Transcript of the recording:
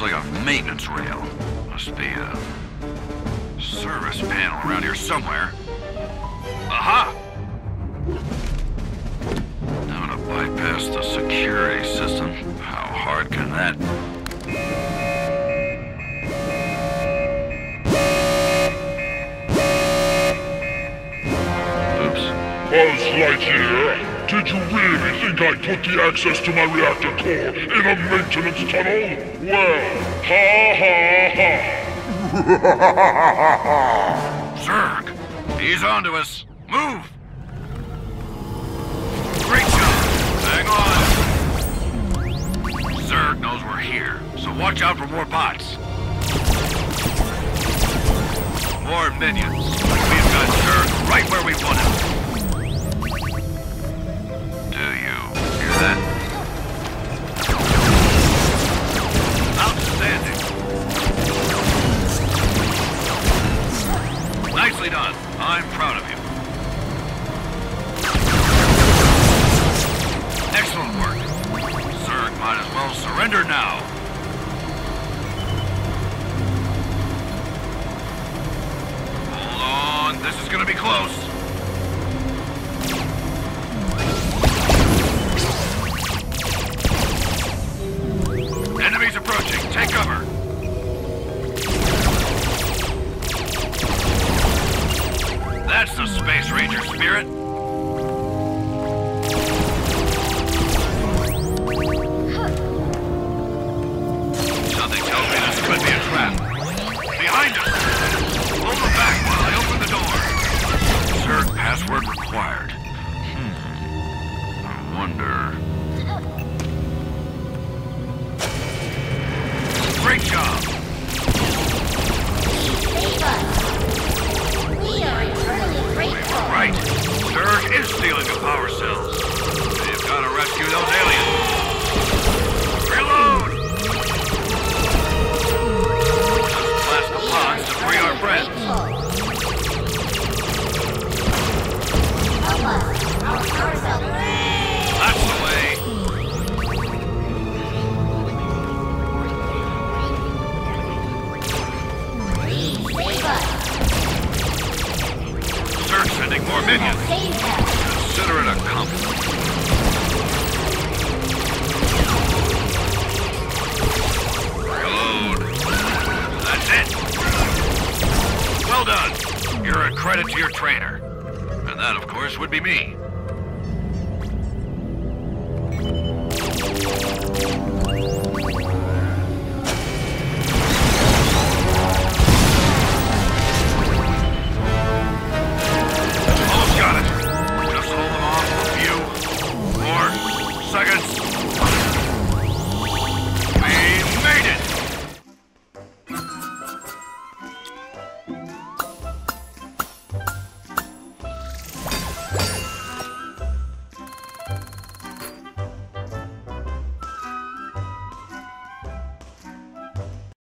looks like a maintenance rail. Must be a service panel around here somewhere. Aha! Now to bypass the security system. How hard can that Oops. Buzz Lightyear, did you really think I'd put the access to my reactor core in a maintenance tunnel? Well, ha ha ha! Zurg! He's onto us! Move! Great job! Hang on! Zurg knows we're here, so watch out for more bots. More minions. We've got Zurg right where we want him. Done. I'm proud Space Ranger spirit. Them. Consider it a compliment. Reload. That's it. Well done. You're a credit to your trainer. And that, of course, would be me.